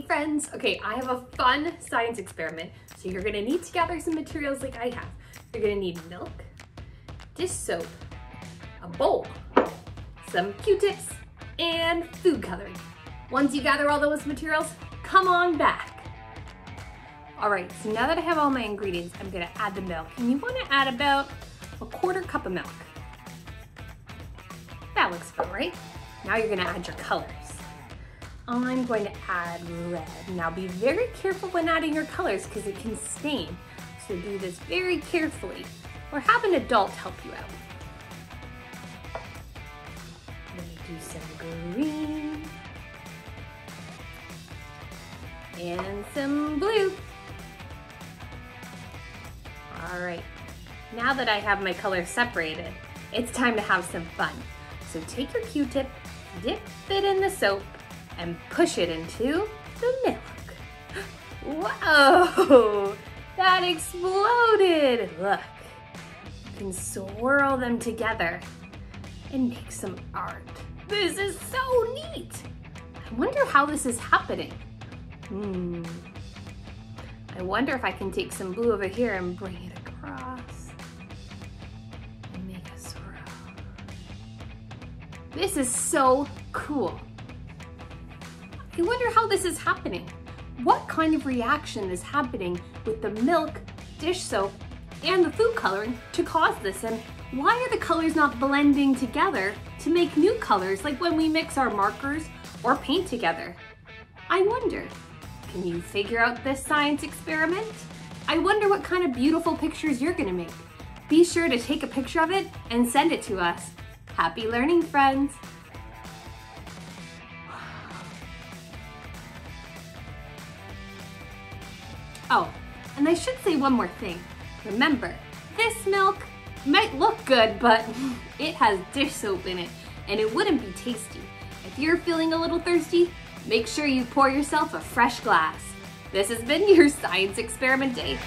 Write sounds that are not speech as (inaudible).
friends. Okay, I have a fun science experiment. So you're gonna need to gather some materials like I have. You're gonna need milk, dish soap, a bowl, some Q-tips, and food coloring. Once you gather all those materials, come on back. All right, so now that I have all my ingredients, I'm gonna add the milk. And you wanna add about a quarter cup of milk. That looks fun, right? Now you're gonna add your colors. I'm going to add red. Now be very careful when adding your colors because it can stain. So do this very carefully or have an adult help you out. I'm gonna do some green and some blue. All right, now that I have my colors separated, it's time to have some fun. So take your Q-tip, dip it in the soap, and push it into the milk. Whoa, that exploded. Look, you can swirl them together and make some art. This is so neat. I wonder how this is happening. Hmm. I wonder if I can take some blue over here and bring it across and make a swirl. This is so cool. I wonder how this is happening. What kind of reaction is happening with the milk, dish soap, and the food coloring to cause this? And why are the colors not blending together to make new colors like when we mix our markers or paint together? I wonder, can you figure out this science experiment? I wonder what kind of beautiful pictures you're gonna make. Be sure to take a picture of it and send it to us. Happy learning, friends! Oh, and I should say one more thing. Remember, this milk might look good, but (laughs) it has dish soap in it, and it wouldn't be tasty. If you're feeling a little thirsty, make sure you pour yourself a fresh glass. This has been your (laughs) Science Experiment Day.